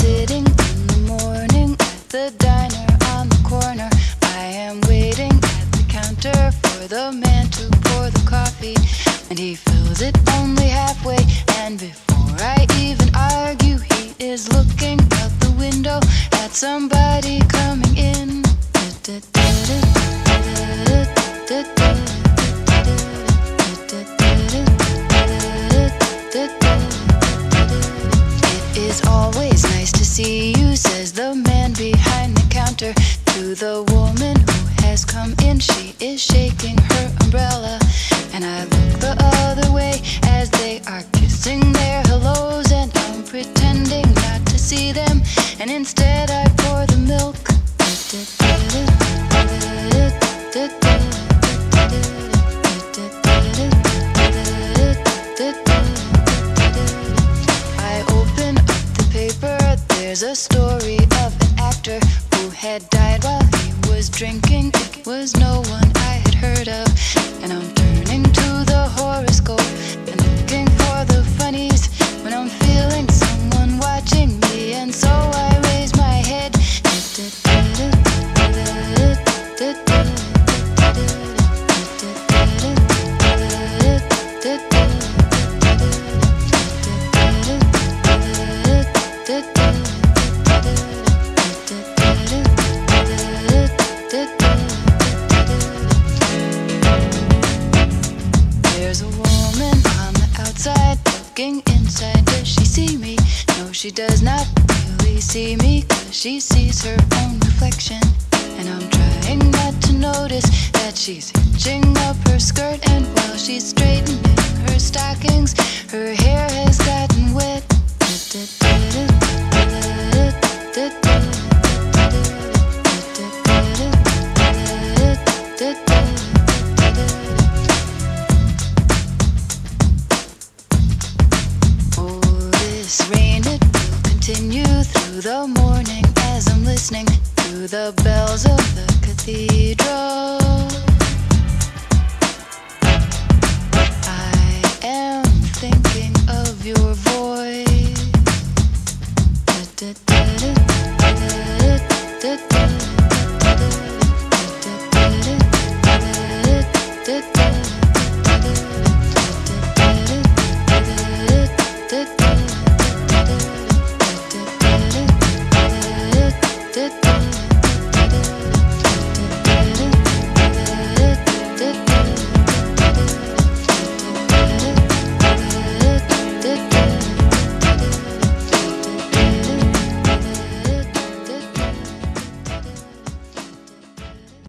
sitting in the morning at the diner on the corner. I am waiting at the counter for the man to pour the coffee. And he fills it only halfway. And before I even is always nice to see you, says the man behind the counter to the woman who has come in. She is shaking her umbrella, and I look the other way as they had died while he was drinking. Was no one I had heard of. And I'm Does she see me? No, she does not really see me. Cause she sees her own reflection. And I'm trying not to notice that she's hitching up her skirt. And while she's straightening her stockings, her hair the morning as I'm listening to the bells of the cathedral. I am thinking of your voice. Da, da, da,